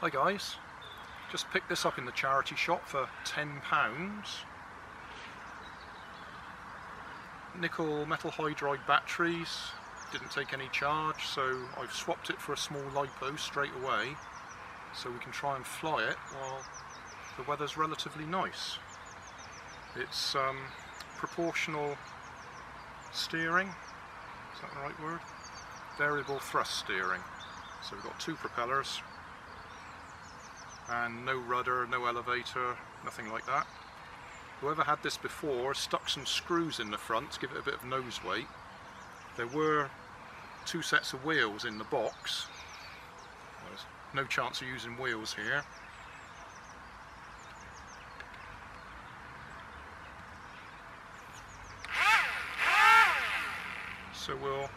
Hi guys, just picked this up in the charity shop for £10. Nickel metal hydride batteries, didn't take any charge so I've swapped it for a small LiPo straight away so we can try and fly it while the weather's relatively nice. It's um, proportional steering, is that the right word? Variable thrust steering. So we've got two propellers, and no rudder, no elevator, nothing like that. Whoever had this before stuck some screws in the front to give it a bit of nose weight. There were two sets of wheels in the box. There's no chance of using wheels here. So we'll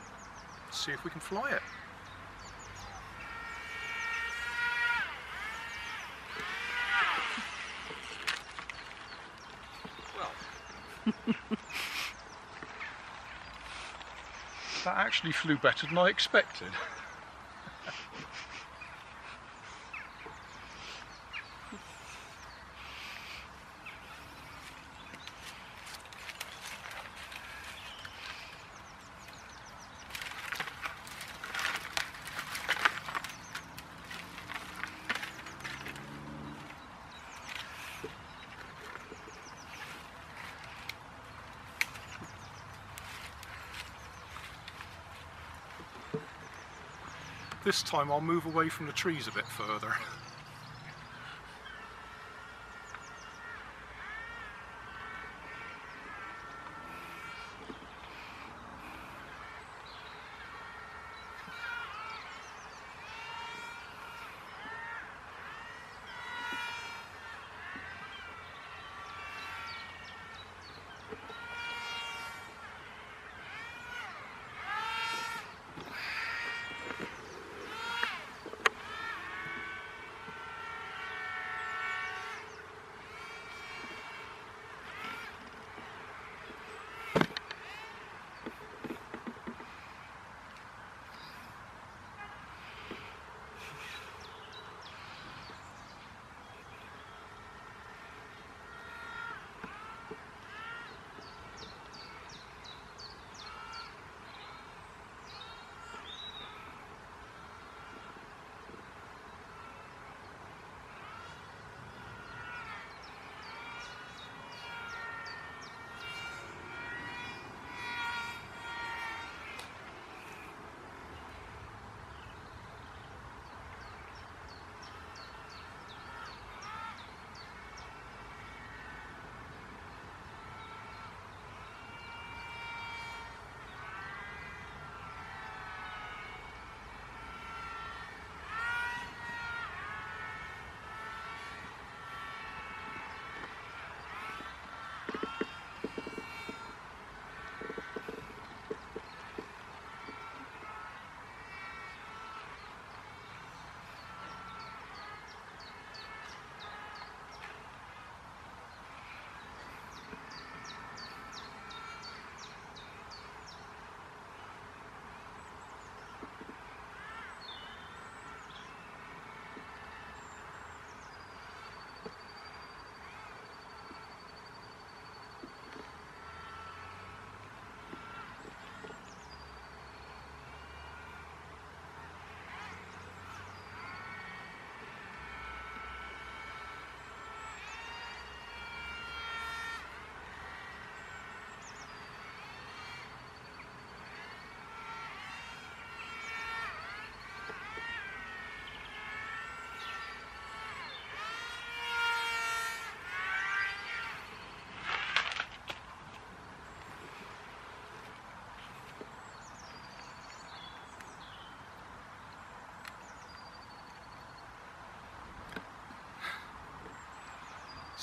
see if we can fly it. That actually flew better than I expected. This time I'll move away from the trees a bit further.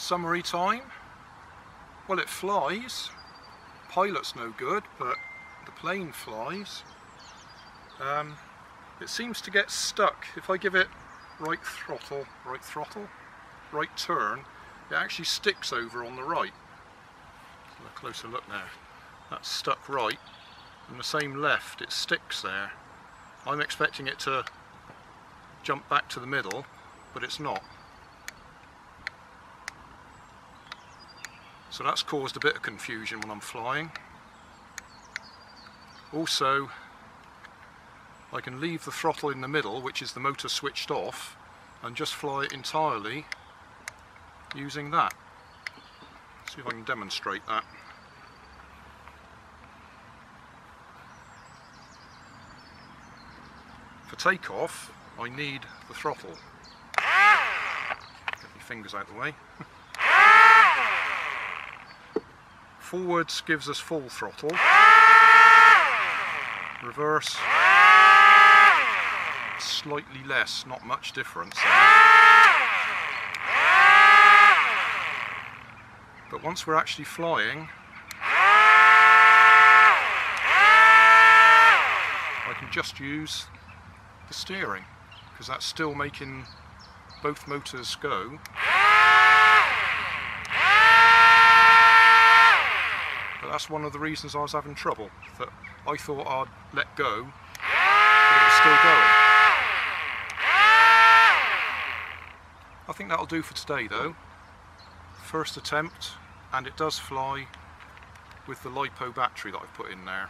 Summary time. Well, it flies. Pilot's no good, but the plane flies. Um, it seems to get stuck. If I give it right throttle, right throttle, right turn, it actually sticks over on the right. A closer look now. That's stuck right, and the same left, it sticks there. I'm expecting it to jump back to the middle, but it's not. So that's caused a bit of confusion when I'm flying. Also, I can leave the throttle in the middle, which is the motor switched off, and just fly it entirely using that. See if I can demonstrate that. For takeoff, I need the throttle. Get my fingers out of the way. Forwards gives us full throttle. Reverse, slightly less, not much difference. But once we're actually flying, I can just use the steering because that's still making both motors go. But that's one of the reasons I was having trouble, that I thought I'd let go, but it was still going. I think that'll do for today though. First attempt, and it does fly with the LiPo battery that I've put in there.